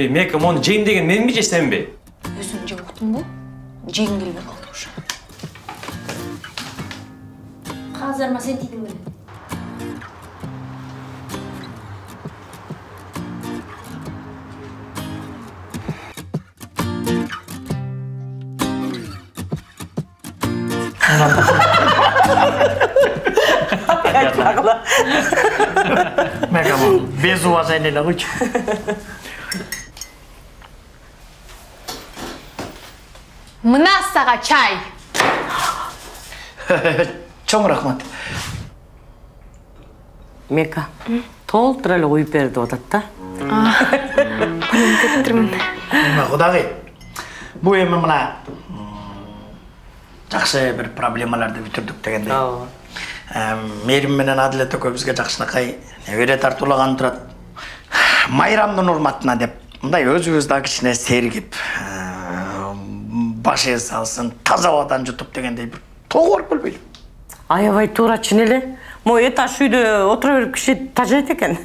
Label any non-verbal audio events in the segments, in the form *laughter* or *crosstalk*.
ей мека моны жейм деген менби же сенби өзүң жеп уктуңбу жегиң келбей калды уже казарма сен тийдиң беле Мека бұл без уважения қойшы мына сага чай чоң рахмат мека толтура эле куюп бер деп атат да эме кудагый бул эми мына жакшы бир проблемаларды бүтүрдүк дегендей ооба мээрим менен адилет экөө бизге жакшынакай небере тартуулаган турат майрамдын урматына деп мындай өзүбүз да кичине сергип баш ээ салсын таза абадан жутуп дегендей бир тогу барып келбейлиби аябай туура чын эле могу этаж үйдө отура берип киши тажайт экен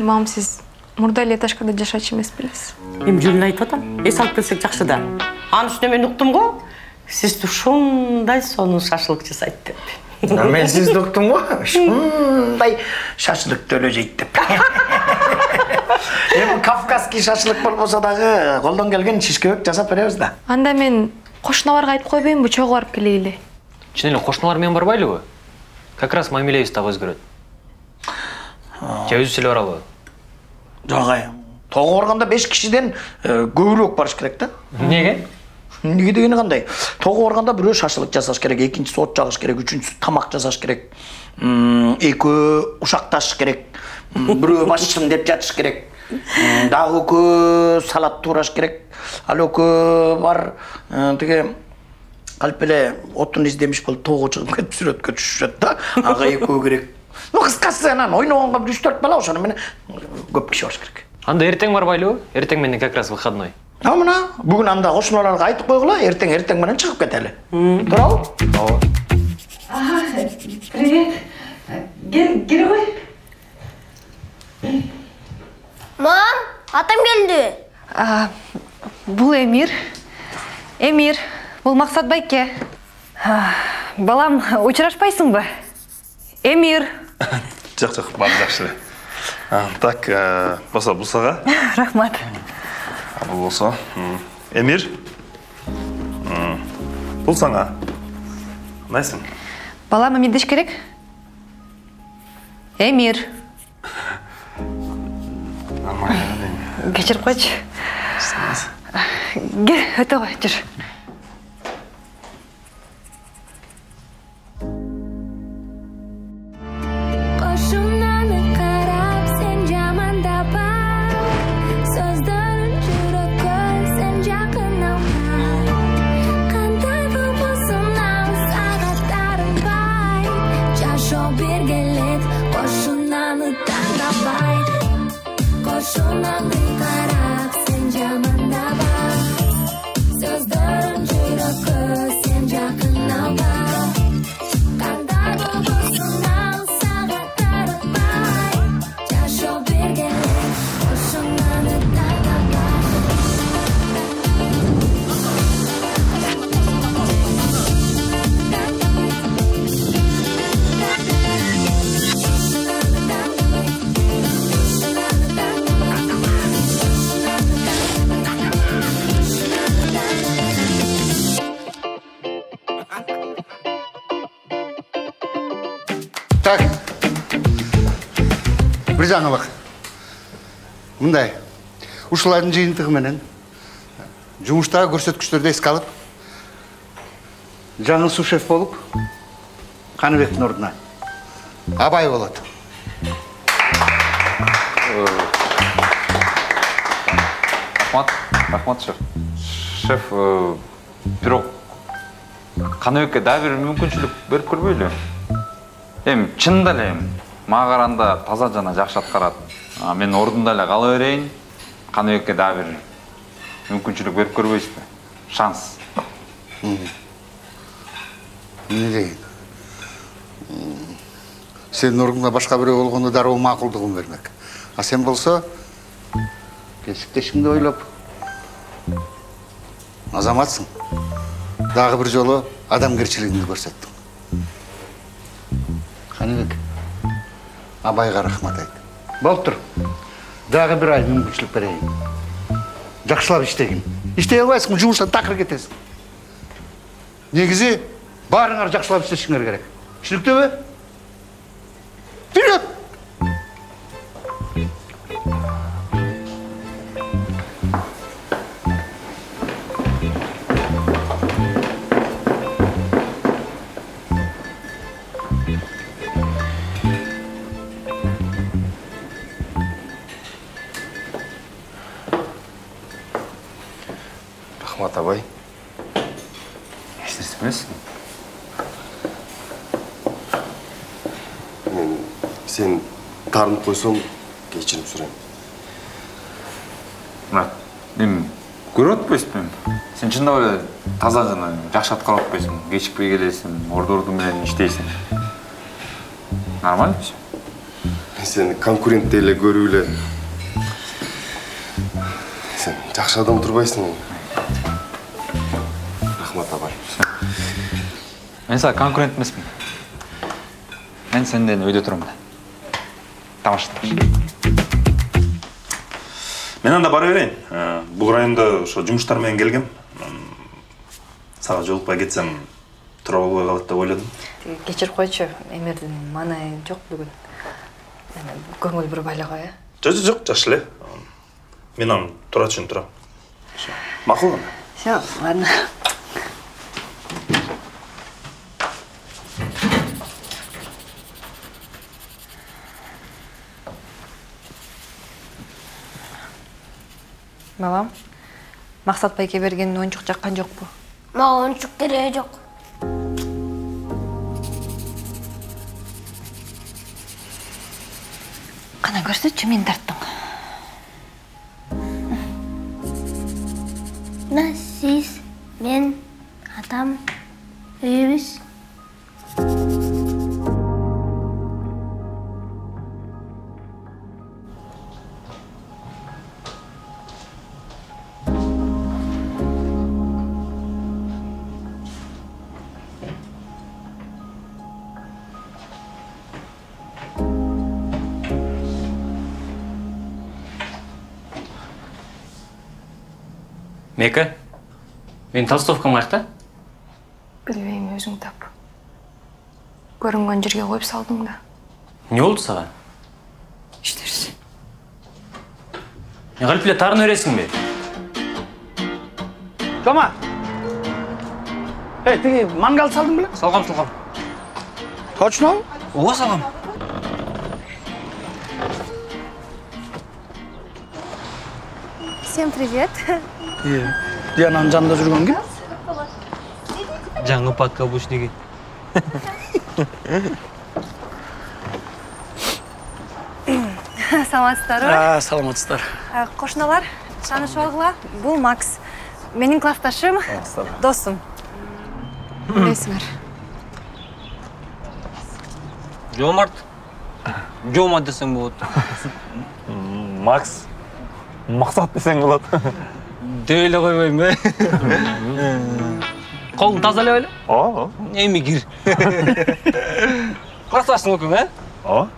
мам сиз мурда эле этажкада жашачу эмес белеңиз эми жөнүн айтып атам эс алып келсек жакшы да анын үстүнө мен уктум го сизди ушундай сонун шашлык жасайт деп мен сизди уктум го ушундай шашлыкты эле жейт деп эми кавказский шашлык болбосо дагы колдон келген шишкебек жасап беребиз да анда мен кошуналарга айтып койбойюнбу чогуу барып келейли чын эле кошуналар менен барбайлыбы как раз мамилебиз дагы өзгөрөт же өзүбүз эле баралыбы жок агай тоого барганда беш кишиден көбүрөөк барыш керек да эмнеге эмнеге дегени кандай тоого барганда бирөө шашлык жасаш керек экинчиси от жагыш керек үчүнчүсү тамак жасаш керек Экөө ушакташыш керек. М, бирөө башчым деп жатыш керек. М, дагы экөө салат туураш керек. Ал экөө бар э, тиги калп эле отун издемиш болуп тоого чыгып кетип сүрөткө түшүшөт да. Ага экөө керек. Ну кыскасы анан ойногонго бир үч төрт бала ошону менен көп киши барыш керек. Анда эртең барбайлыбы эртең менен как раз выходной. А мына бүгүн анда кошуналарга айтып койгула эртең эртең менен чыгып кетели туурабы ооба привет. Кел кире кой Мам, атам келди. бул эмир. Эмир бул максат байке. Балам учурашпайсыңбы эмир. *laughs* Жок жок баары жакшы эле А, так э, болсо бул сага *laughs* рахмат. А бул болсо м, эмир? М, бул сага кандайсың балам эмне керек? Эмир нормально кечирип койчу кел өтө кой жүр. Жаңалық. Мындай. Ушулардын жыйынтыгы менен жумуштагы көрсөткүчтөрдү эске алып жаңы сушеф болуп Каныбектин ордуна Абай болот. рахмат рахмат шеф шеф э, бирок каныбекке дагы бир мүмкүнчүлүк берип көрбөйлү эми чынында эле эми мага караганда таза жана жакшы аткарат. Мен ордунда эле кала берейин каныбекке дагы бир мүмкүнчүлүк берип көрбөйсүзбү. Шанс. Эмне деген? Сенин ордуңда башка бирөө болгондо дароо макулдугун бермек. А сен болсо кесиптешіңді ойлап азаматсың. Дағы бір жолы адамгершілігіңді көрсеттің қанибек абайға рахмат айт. Болып дағы бір ай мүмкіншілік берейін. Жақсылап іштегін іштей албайсың жұмыстан тақыр кетесің. Негізі барыңар жақсылап істешіңер керек. Түсінікті бе? Қойсам кешірім сұраймын мұрат мен көріп отпайсың сен шындап эле таза жана жакшы аткарып атпайсың кечикпей келесиң орду орду менен иштейсиң нормально все мен сені конкурент эле көрүп эле сен жакшы адам турбайсың рахмат абай мен сага конкурент эмесмин мен сенден өйдө турам да тамаша мен анда бара берейин Э, бул районда ошо жумуштар менен келгем сага жолукпай кетсем туура болбой калат деп ойладым. Кечирип койчу эмердин маанайы жок бүгүн. Көңүл бурбай эле кой э жок жок жакшы эле. Мен аны туура түшүнүп турам макул анда все ладно. Балам максат байке берген оюнчук жаккан жокпу? Мага оюнчук кереги жок. Кана көрсөтчү мени тарттың мека менин толстовкам каякта билбейм өзүң тап. Көрүнгөн жерге коюп салдың да. Эмне болду сага иштерсиң не кылып эле тарынып бересиңби тома эй тиги мангал салдың беле салгам салгам точно? Ооба салгам всем привет. Диананын жанында жүргөн ким жаңы подкаблучниги саламатсыздарбы саламатсыздар кошуналар таанышып алгыла бул макс менин классташым досум эмнесиңер жомарт жома десең болот макс максат десең болот дей эле койбойм э колуң таза эле беле ооба эми кир классташсың экөөң э ооба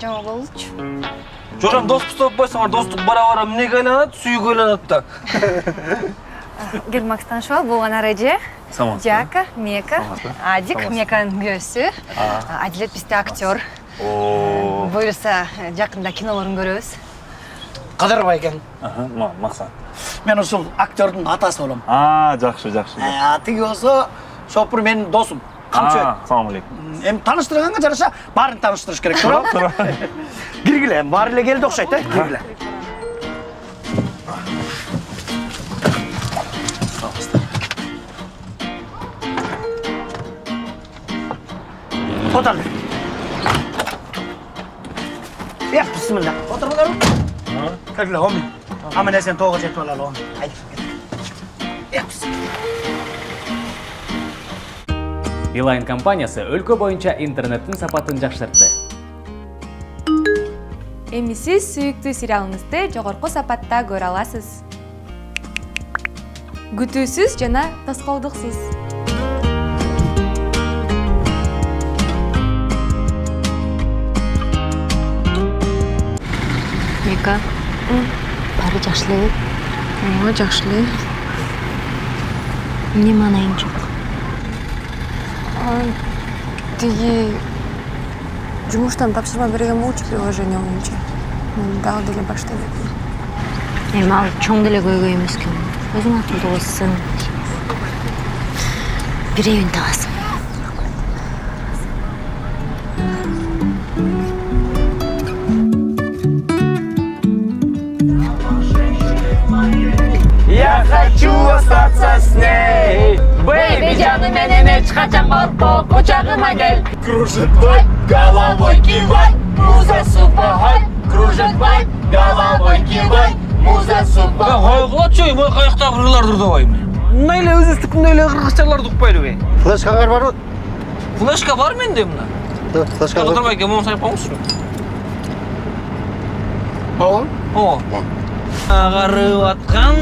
жама болчу жожом доспуз деп койсоңор достук бара бара эмнеге айланат сүйүүгө айланат да кел макс таанышып ал эже саламатсызбы жака мека адик меканын күйөөсү адилет бизде актер о буюрса жакында кинолорун көрөбүз кадырбай экен максат мен ушул актердун атасы болом а жакшы жакшы а тиги болсо шопур менин досум камчы салам алейкум эми тааныштырганга жараша баарын тааныштырыш керек туурабы туура киргиле *laughs* эми баары эле келди окшойт э киргиле отур э бисмилля отургударбы келгилеоми аман эсен тоого жетип алалы омиай э, билайн компаниясы өлкө боюнча интернеттин сапатын жакшыртты. Эми сиз сүйүктүү сериалыңызды жогорку сапатта көрө аласыз. Күтүүсүз жана тоскоолдуксуз. Эле ооба жакшы эле эмне маанайың жок тиги жумуштан тапшырма берген болчу приложение боюнча мен дагы деле баштай элем эми ал чоң деле көйгөй эмес экен өзүң акылдуу болсоң бирөөүн табасың ешқашан коркпо Кучагыма кел Кружит бой, головой кивай Муза супа, кружит бой Головой кивай, муза супа койгулачу мой каяктагы кырларды давай мына эле өзүбүздүкүндөй эле кыргызчаларды укпайлыбы флешкаңар барбы флешка бар менде мына. Флешка кыдырбай эке моуну сайып коюңузчу ооба ооба агарып аткан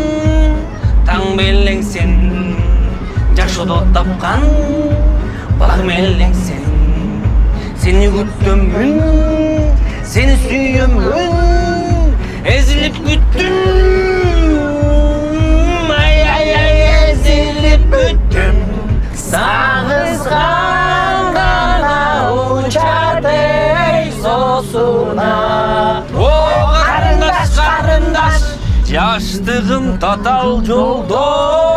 таң белең сен. Жашоодо тапкан баг мелең сен сени күтөмүн сени сүйөмүн эзилип күттүм ай ай ай эзилип күттүм сагызган гана учат эй соосуна о карындаш карындаш жаштыгым татал жолдо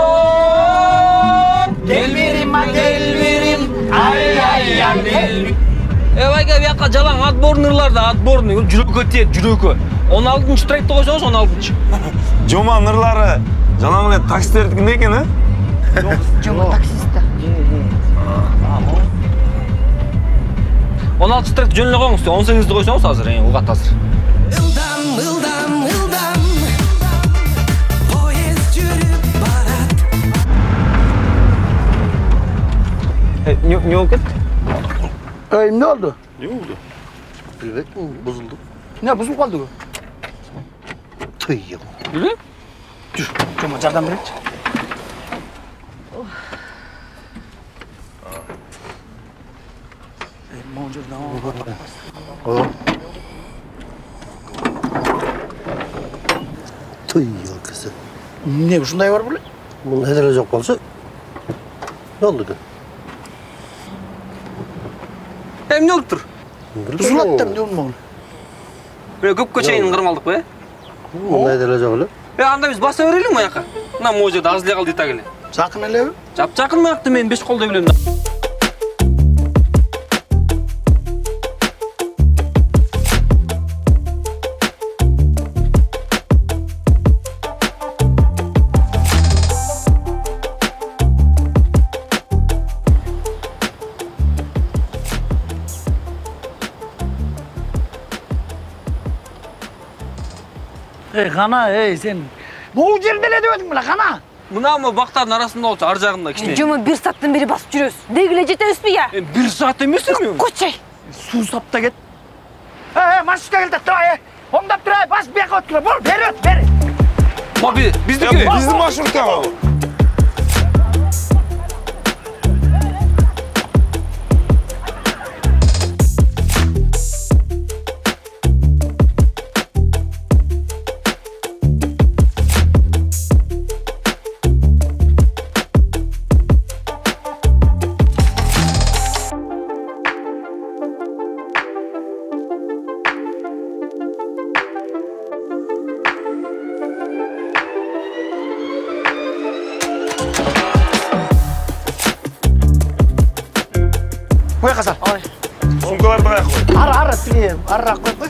ай ай ай Э байка бияка жалаң отборный ырларда отборный жүрөккө тиет жүрөккө он алтынчы тректи койсоңуз он алтынчы жоман ырлары жалаң эле таксистердикиндей экен э жомо таксист да он алтынчы тректи жөн эле коюңуз он сегизди койсоңуз азыр эң угат азыр ылдам ылдам ылдам поезд жүрүп барат эмне болуп кетти ey эмне болду не болду билбейм бузулду эмне бузулуп калдыбы тыйым билбейм жүр жомо жардам берейинчи могу жерден тыйыл кісі эмне ушундай бар беле мындай деле жок болсо не болду экен эмне болуп тур бузулат да эмне болмогун көпкө чейин кырмалдыкпы э мындай деле жок эле э анда биз баса жака мына могу жерде аз эле калды итак эле. Жакын элеби жапжакын биякта мен беш колдой билем да ey кана ей сен могу жерде эле дебедиң беле кана мына могу бактардын арасында болчу ар жагында кичине жомо бир сааттан бери басып жүрөбүз деги эле жетебизби я Э, бир саат эмес эми койчуй суу сап да кет. Э машина келди тура э оңдоп тура басып бияка өткүлө бол бери өт бери могу биздики биздин маршрутка арыраак коюп кой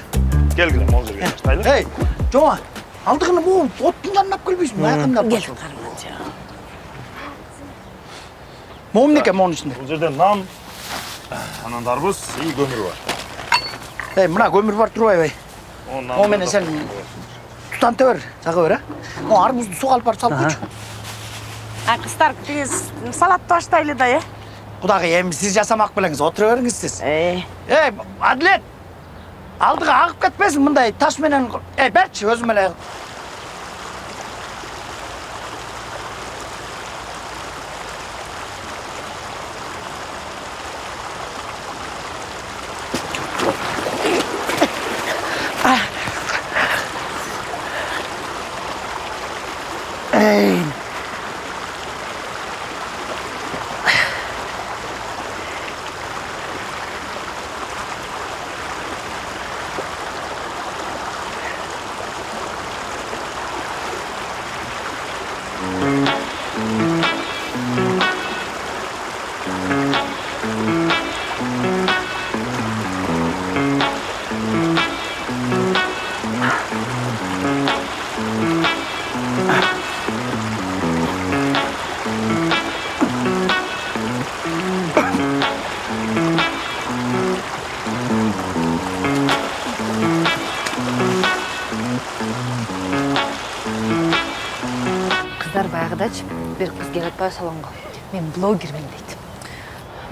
келгиле могу жерге баштайлы ей жома алдыгына могу оттун жанына алып келбейсиңби аякында алып Кел карманчы. могу эмне экен могунун ичинде бул жерде нан анан дарбыз и көмүр бар. Ей мына көмүр бар турбайбы могу менен сен тутанта бер жага бер э могу арбузду сууга алып барып салып койчу А кыздар биз салатты баштайлы да э кудагый эми сиз жасамак белеңиз отура бериңиз сиз э эй адилет алдыға ағып кетпесін мындай таш менен ей берчи салонға мен блогермін дейді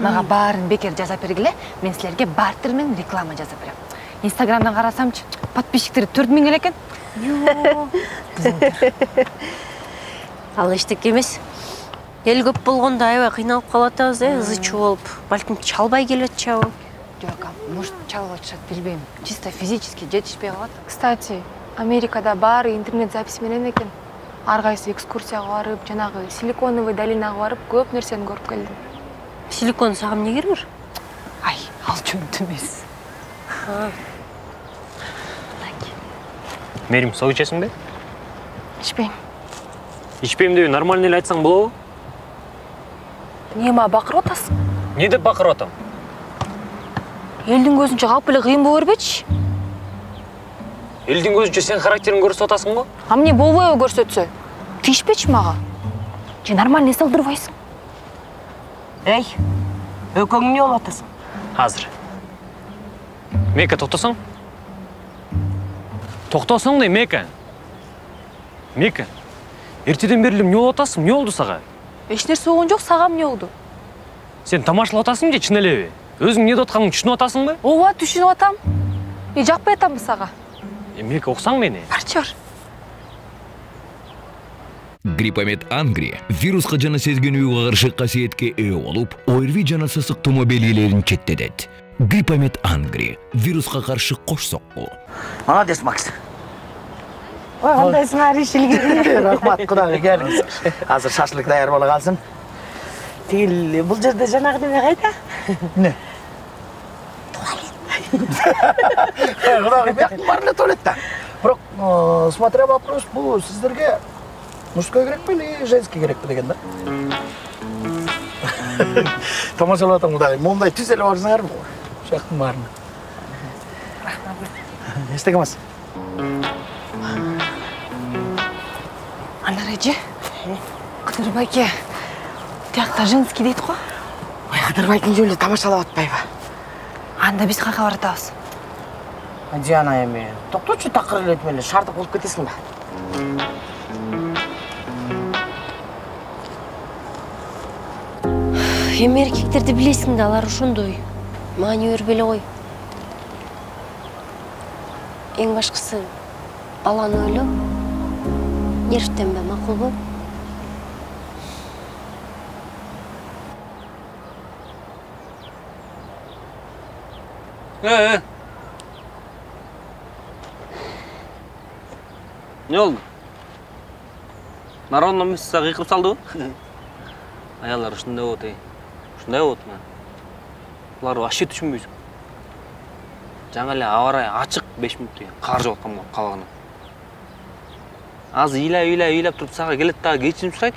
мага баарын бекер жаза бергиле мен силерге бартермен реклама жаза берем. Инстаграмдан карасамчы подписчиктери төрт миң эле экен. Ал эчтеке эмес. Эл көп болгондо аябай кыйналып калып атабыз э ызы чуу болуп балким чалбай келип атышабы жок может чалып атышат билбейм. Чисто физически жетишпей калат. Кстати америкада баары интернет запись менен экен ар кайсы экскурсияга барып жанагы силиконовый долинага барып көп нерсени көрүп келдим. Силикон сага эмне кереги ай ал жөнүндө эмес Мерим, сок ичесиң бе? ичпейм. Ичпейм деп нормально эле айтсаң болобу? эмне мага бакырып атасың Не деп бакырып атам? элдин көзүнчө калп эле кыйын боло бербечи. Элдин көзүнчө сен характериңди көрсөтүп атасың го? а эмне болбойбу көрсөтсө тийишпечи мага же нормально эс алдырбайсың эй экөөң эмне болуп атасың Азыр. Мека токтосоң? Токтосоң да Мека. Мека. Эртеден бери эле эмне болуп атасың? Эмне болду сага? эч нерсе болгон жок сага эмне болду Сен тамашалап атасың же чын элеби? Өзүң эмне деп атканыңды түшүнүп атасыңбы? ооба түшүнүп атам и жакпай атамбы сага Э, Мека уксаң мени? барчы бар Гриппомет Ангри вирусқа жана сезгенүүгө каршы касиетке ээ болуп, ОРВИ жана сасык тумо белгилерин четтетет. Гриппомет Ангри вируска каршы кош сокку. молодец макс. Ой кандайсың ариш илгери *laughs* рахмат кудайга келиңиз азыр шашлык даяр боло калсын. Тигил бул жерде жанагы неме кайда? Эмне кудайга бияктын баары эле туалетте бирок э, смотря вопрос бул сиздерге мужской керекпи или женский керекпи деген *laughs* да. Тамашалап атам кудайым момундай түз эле барсаңарбы ушул жактын баарына эчтеке эмес анар эже кыдыр байке тиякта женский дейт го ой кадырбайдын жолу тамашалап атпайбы анда биз каяка баратабыз диана эми токточу такыр эле эле шаардык болуп кетесиң да эми эркектерди билесиң да алар ошондой маани бербей эле кой эң башкысы баланы ойло нервтенбе макулбу. Не болду? Народный миссия кыйкып салдыбы? Аялдар ушундай болот эй. Ушундай болот мына. Булар вообще түшүнбөйсүң. Жаңа эле аба ырайы ачык 5 мүнөт деген кар жауып аткан кабагына. Азыр ыйлап ыйлап ыйлап туруп сага келет дагы кечирим сурайт.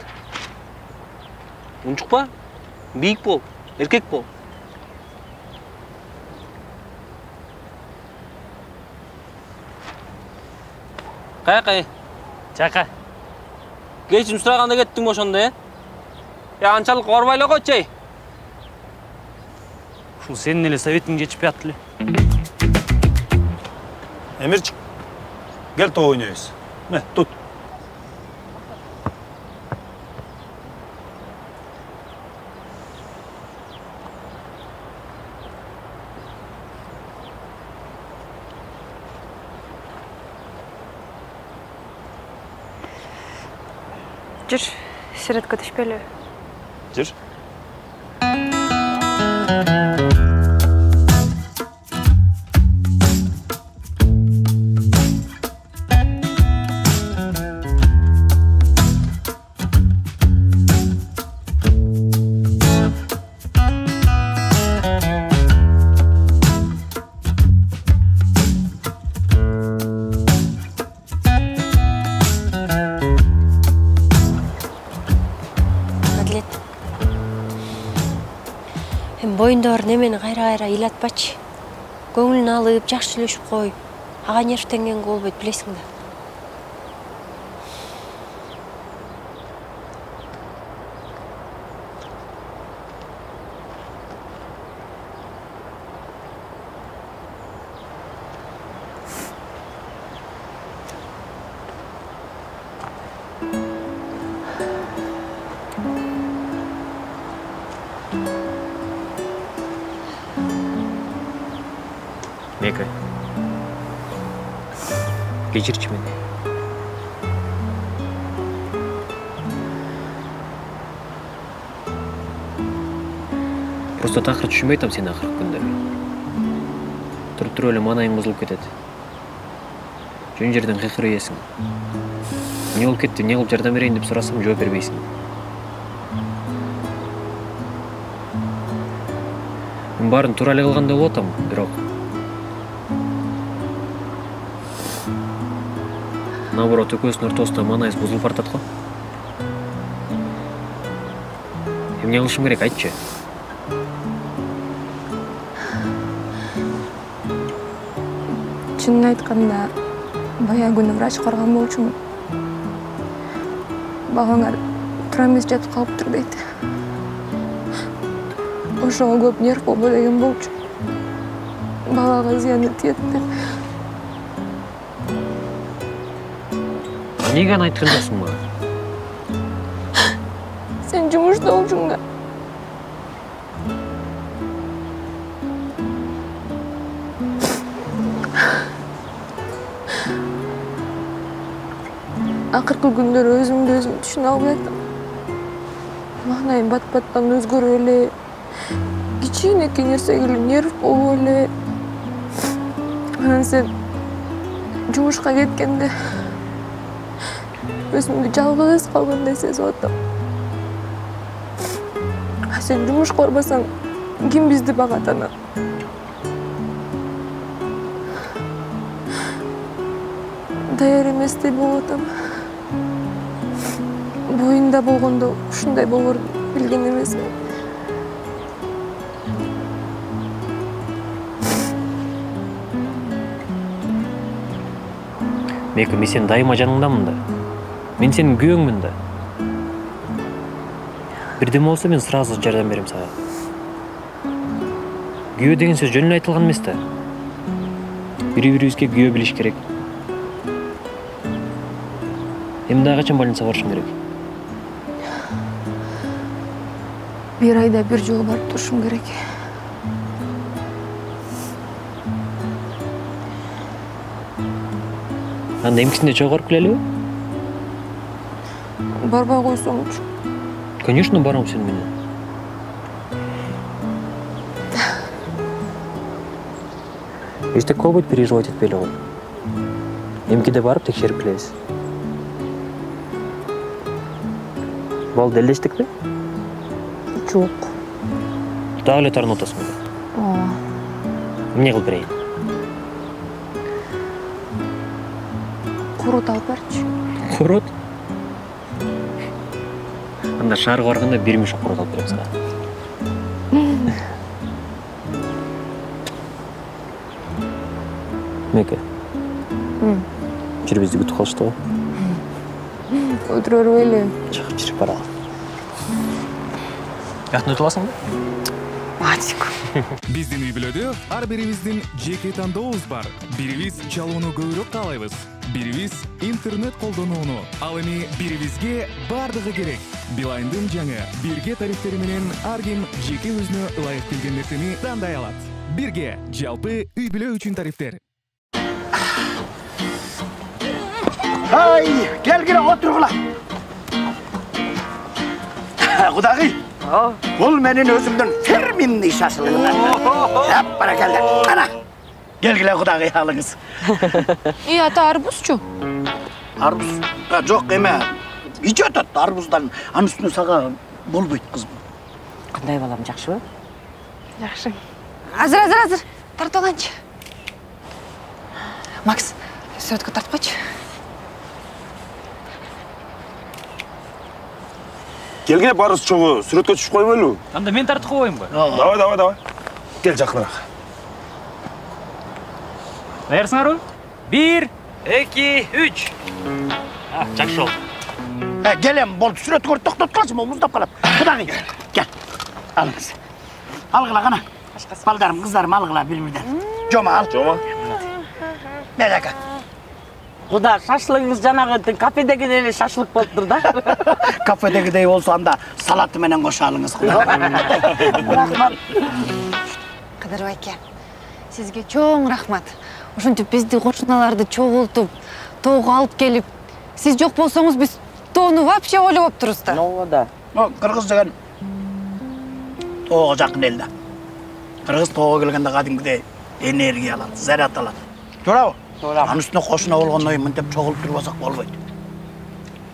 Унчукпа. Бийик бол, эркек бол. Каяка? Жака. Кечирим сураганда кеттиң ошондо, э? Анчалык орбой эле койчу Бұл сенің эле советиң жетишпей атты эле эмирчик кел топ ойнойбуз мә тут жүр сиретке түшпөлү жүр немени кайра кайра ыйлатпачы? Көңүлүн алып жакшы сүйлөшүп кой. Ага нервтенгенге болбойт билесиң да мека кечирчи мени просто атам сени акыркы күндөрү туруп туруп эле маанайың бузулуп кетет жөн жерден ийесиң эмне болуп кетти эмне кылып жардам берейин деп сурасам жооп бербейсиң мен баарын туура эле кылган наоборот экөөбүздүн ортобузда маанайыбыз бузулуп баратат го эмне кылышым керек айтчы чынын айтканда баягы күнү врач карган болчумун. Балаңар туура эмес жатып калыптыр дейт. Ошого көп нерв болбо деген болчу балага зыяны тиет деп эмнеге аны айткан жоксуң мага сен жумушта болчуң да акыркы күндөрү өзүмдү өзүм түшүнө албай атам маанайым бат баттан өзгөрүп эле кичинекей нерсеге эле нерв болуп эле анан сен жумушка кеткенде өзүмдү жалгыз калгандай сезип атам а сен жумушка барбасаң ким бизди багат анан даяр эместей болуп атам боюнда болгондо ушундай болоорун билген эмесмин. Мека мен сенин дайыма жаныңдамын да мен сенин күйөөңмүн да. Бирдеме болсо мен сразу жардам берем сага күйөө деген сөз жөн эле айтылган эмес да бири бирибизге күйөө билиш керек. Эми дагы качан больницага барышым керек? Бир айда бир жолу барып турушум керек. Анда эмкисинде чогуу барып келелиби барбай койсоңчу конечно барам сени менен эчтеке болбойт переживать этпей эле кой эмкиде барып текшерип келебиз болду делдештикпи жок дагы эле тартынып атасың ооба эмне кылып берейин курут алып барчы анда шаарга барганда бир мешок курут алып берем сага *laughs* меке жүр бизди күтүп калышты го отура бербейли жок жүрүп баралы атын өтүп аласыңбы матик. *laughs* Биздин үй бүлөдө ар бирибиздин жеке тандообуз бар. Бирибиз чалууну көбүрөөк каалайбыз бирибиз интернет колдонууну ал эми бирибизге баардыгы керек. Билайндын жаңы бирге тарифтери менен ар ким жеке өзүнө ылайык келген нерсени тандай алат бирге жалпы үй бүлө үчүн тарифтер. Ай келгиле отургула құдағи бұл менің өзімдің фирменный шашлығым әп баракалда ана келгіле құдағи алыңыз. *laughs* И ата арбузчу арбуз А, жоқ эме ич атат арбуздан анын үстүнө сага болбойт кызым кандай балам жакшыбы жакшы азыр азыр азыр. Тартып алайынчы макс суреткө тартып койчу келгиле баарыбыз чогуу сүрөткө түшүп койбойлубу анда мен тартып коеюнбу давай давай давай. Кел жакыныраак даярсыңарбы бир эки үч. Жакшы болду Ә, келем болду сүрөткө токтоткулачы могу муздап калат құдағи кел алыңыз алгыла кана балдарым кыздарым алгыла бири бирден жома ал жома берека куда шашлыгыңыз жанагы кафедегидей эле шашлык болуптур да кафедегидей болсо анда салаты менен кошо алыңыз рахмат кадыр байке сизге чоң рахмат ушинтип бизди кошуналарды чогултуп тоого алып келип сиз жок болсоңуз биз тоону вообще болуптурбуз да ооба да. Кыргыз деген тоого жакын эл да кыргыз тоого келгенде кадимгидей энергия алат заряд алат. Туурабы? Туура анын үстүнө кошуна болгондон кийин мынтип чогулуп турбасак болбойт.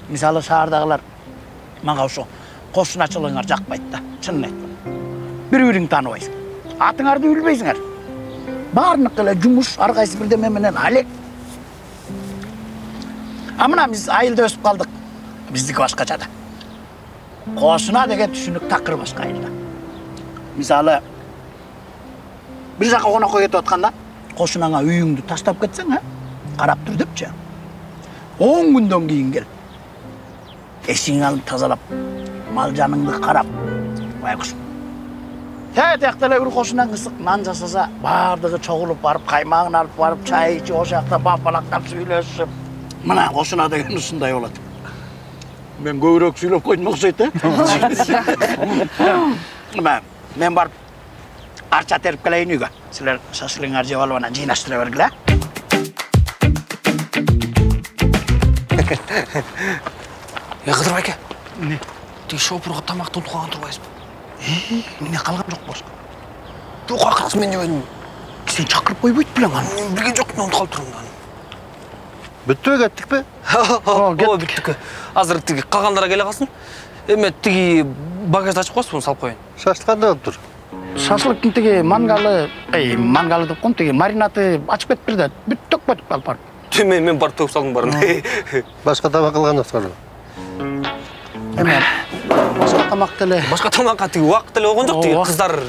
Мисалы шаардагылар мага ошо кошуначылыгыңар жакпайт да чынын айтканда бири бириңди тааныбайсың атыңарды билбейсиңер баарынык эле жумуш ар кайсы бирдеме менен алек а мына биз айылда өсүп калдык. Биздики башкача да кошуна деген түшүнүк такыр башка айылда мисалы бир жака конокко кетип атканда кошунаңа үйүңдү таштап кетсең а карап тур депчи он күндөн кийин кел эшигиңди алып тазалап мал жаныңды карап байкуш тээ тиякта эле бир кошунаң ысык нан жасаса баардыгы чогулуп барып каймагын алып барып чай ичип ошол жакта бапалактап сүйлөшүп мына кошуна деген ушундай болот мен сүйлөп койдум окшойт э Мына, мен барып арча терип келейин үйгө силер шашлыгыңарды жеп алып анан жыйнаштыра бергиле е кыдыр байке эмне тиги шопурга тамакты унутуп калган турбайсызбы эмне калган жок болчу жок акыркысы мен жебедим сени чакырып койбойт белең аны мен билген жокмун унутуп калып турмун бүттүбү кеттикпи ооба бүттүк азыр тиги калгандары келе калсын эме тиги багажды ачып коесузбу муну салып коеюн шашлык кандай болуптур шашлыктын тиги мангалы. Эй мангалы деп коем тиги маринаты ачып кетиптир да бүт төкүп кетип алып барып. Мен мен барып төгүп салдым баарын *laughs* башка тамак кылган окшор эме башка тамак деле башка тамакка тиги убакыт деле болгон жок тиги кыздар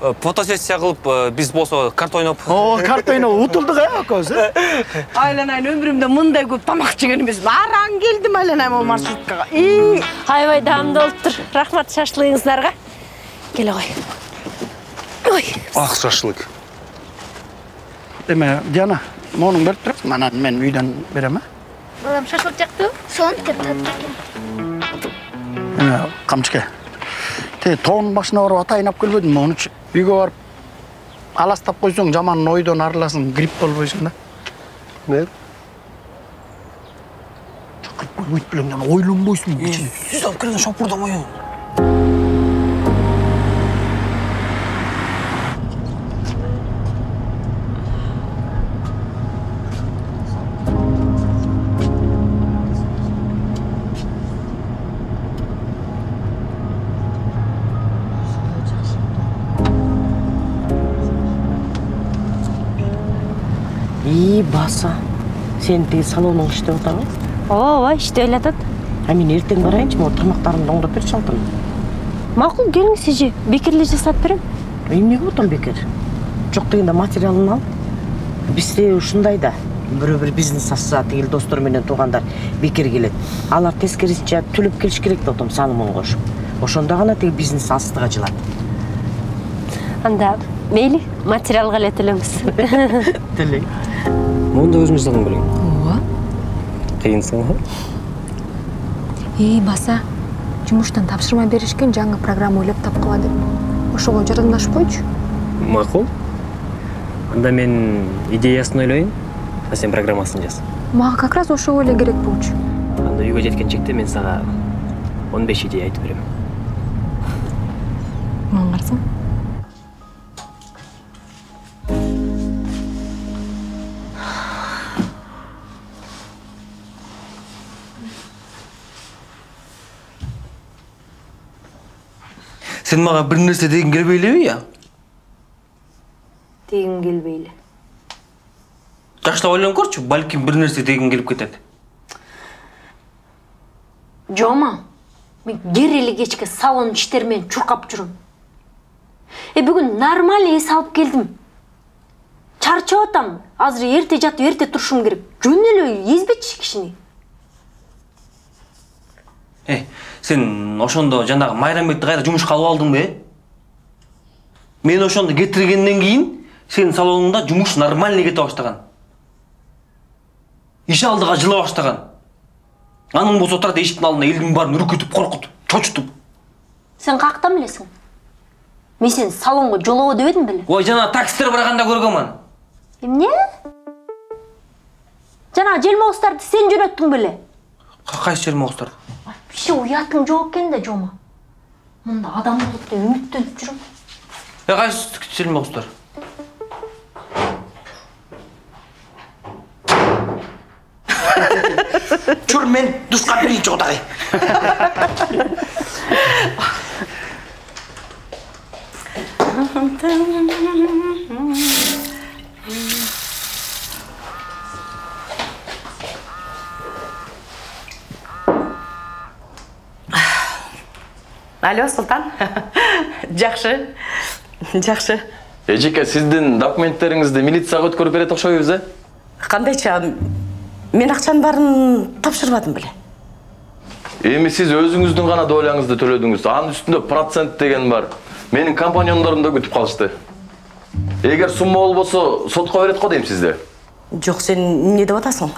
фотосессия кылып э, биз болсо карта ойноп о карта ойноп утулдук э экөөбүз э *laughs* айланайын өмүрүмдө мындай көп тамак жеген эмесмин араң келдим айланайын могу маршруткага и аябай даамдуу болуптур рахмат шашлыгыңыздарга келе кой ой. Ак шашлык. Эме диана монуң берип тур анан мен үйдөн берем э балам шашлык жактыбы сонун деп татып эме тиги тоонун башына барып ата айнап келбедиңби монучу үйгө барып аластап койсоң жаман ойдон арыласың грипп болбойсуң да эмне чакырып койбойт ойлонбойсуңбу кичине сиз алып келген шопурда сенин тиги салонуң иштеп атабы ооба иштеп эле атат. А мен эртең барайынчы могу тамактарымды оңдоп берчи алтын макул келиңиз эже бекер эле жасап берем. Эмнеге болтон бекер? Жок дегенде материалын ал. Бизде ушундай да бирөө бир бизнес ачса тигил достор менен туугандар бекер келет алар тескерисинче төлөп келиш керек да отом салымын кошуп ошондо гана тиги бизнес алыстыга жылат анда мейли материалга эле төлөңүз *laughs* төлөйм муну да өзүң жасадың белең кыйынсың э эй баса жумуштан тапшырма беришкен жаңы программа ойлоп тапкыла деп ошого жардамдашып койчу макул анда мен идеясын ойлоюн а сен программасын жаз. Мага как раз ошого эле керек болчу. Анда үйгө жеткенчекте мен сага он беш идея айтып берем маған сен маған бір нәрсе дегің келбейлі иә дегім келбейлі жақсылап ойланып көрші бәлкім бір нәрсе дегің келіп кетеді жома мен керелі кешке салон іштермен чуркап жүрмін е бүгін нормально ес алып келдім чарчап атам азыр ерте жатып ерте тұрышым керек жөн эле езбечи кишини е сен ошондо жанагы майрамбекти кайра жумушка алып алдың э мен ошондо кетиргенден кийин сенин салонуңда жумуш нормальный кете баштаган. Иш алдыга жыла баштаган. Аның болсо отурат эшиктин алдында элдин баарын үркүтүп коркутуп чочутуп. Сен каяктан билесиң? Мен сени салонго жолобо дебедим беле. Ой жанагы такситтер барганда көргөнмүн эмне? Жанагы желмоостарды сен жөнөттүң беле. Кайсы желмоостарды вообще уятың жок экен да жома мында адам болот деп үмүттөнүп жүрөм е кайсы желмоостар жүр мен душқа құдай алло султан. Жакшы жакшы эжеке сиздин документтериңизди милицияга өткөрүп берет окшойбуз э кандайча мен акчанын баарын тапшырбадым беле. Эми сиз өзүңүздүн гана доляңызды төлөдүңүз. Анын үстүндө процент деген бар. Менин компаньондорум да күтүп калышты. Эгер сумма болбосо сотко берет го дейм сизди жок сен эмне деп атасың?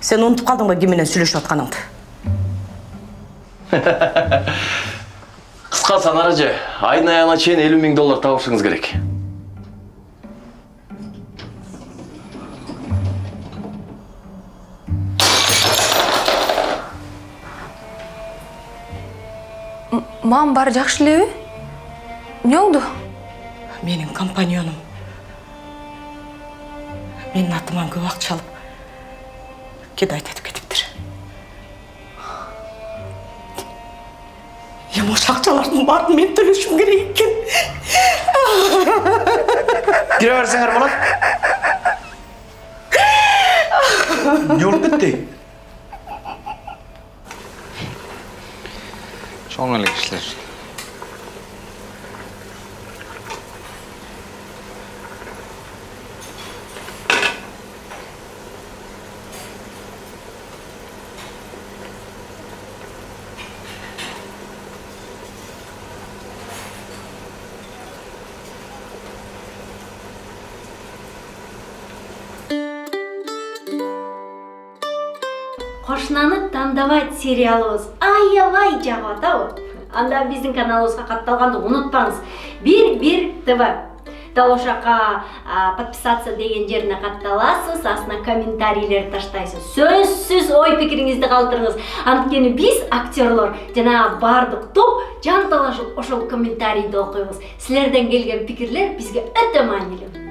Сен унутуп калдың ба ким менен сүйлөшүп атканыңды? Кыскасы анар эже айдын аягына чейин элүү миң доллар табышыңыз керек. Маған баары жакшы элеби эмне болду менин компаньонум менин атыман көп акча алып кедайт этип кетиптир эми ошол акчалардын баарын мен төлөшүм керек экен кіре берсеңер болады не болып кетті чоң эле сериалыбыз. Аябай жагып атабы анда биздин каналыбызга катталганды унутпаңыз бир бир тв. Дал ошол жака а, подписаться деген жерине катталасыз астына комментарийлерди таштайсыз. Сөзсүз ой пикириңизди калтырыңыз анткени биз актерлор жанагы баардык топ жанталашып ошол комментарийди окуйбуз силерден келген пикирлер бизге өтө маанилүү